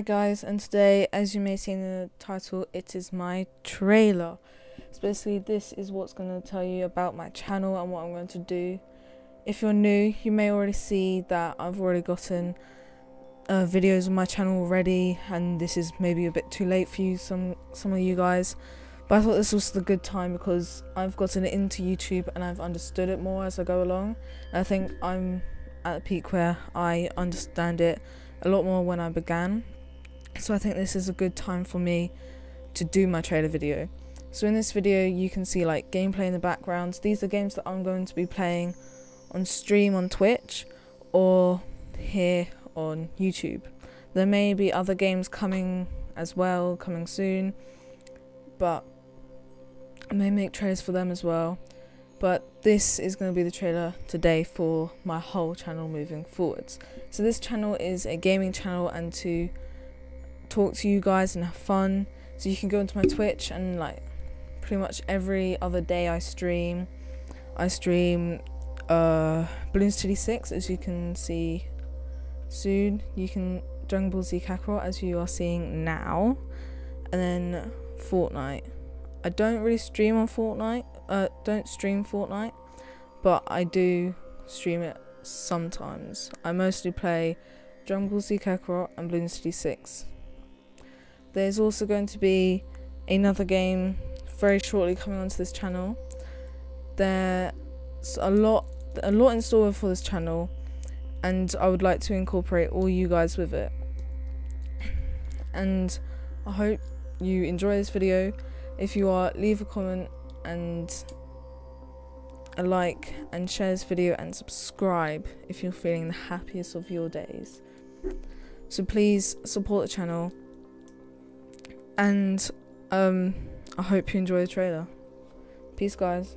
Hi guys, and today, as you may see in the title, it is my trailer. So basically, this is what's going to tell you about my channel and what I'm going to do. If you're new, you may already see that I've already gotten uh, videos on my channel already, and this is maybe a bit too late for you, some some of you guys. But I thought this was the good time because I've gotten into YouTube and I've understood it more as I go along. And I think I'm at a peak where I understand it a lot more when I began. So I think this is a good time for me to do my trailer video. So in this video you can see like gameplay in the background. These are games that I'm going to be playing on stream on Twitch or here on YouTube. There may be other games coming as well, coming soon, but I may make trailers for them as well. But this is going to be the trailer today for my whole channel moving forwards. So this channel is a gaming channel and to talk to you guys and have fun. So you can go into my Twitch and like pretty much every other day I stream. I stream uh Bloons TD 6 as you can see soon. You can Dragon Ball Z Kakarot as you are seeing now. And then Fortnite. I don't really stream on Fortnite. Uh, don't stream Fortnite, but I do stream it sometimes. I mostly play Dragon Ball Z Kakarot and Bloons TD 6. There's also going to be another game very shortly coming onto this channel. There's a lot, a lot in store for this channel, and I would like to incorporate all you guys with it. And I hope you enjoy this video. If you are, leave a comment and a like and share this video and subscribe if you're feeling the happiest of your days. So please support the channel and um, I hope you enjoy the trailer. Peace guys.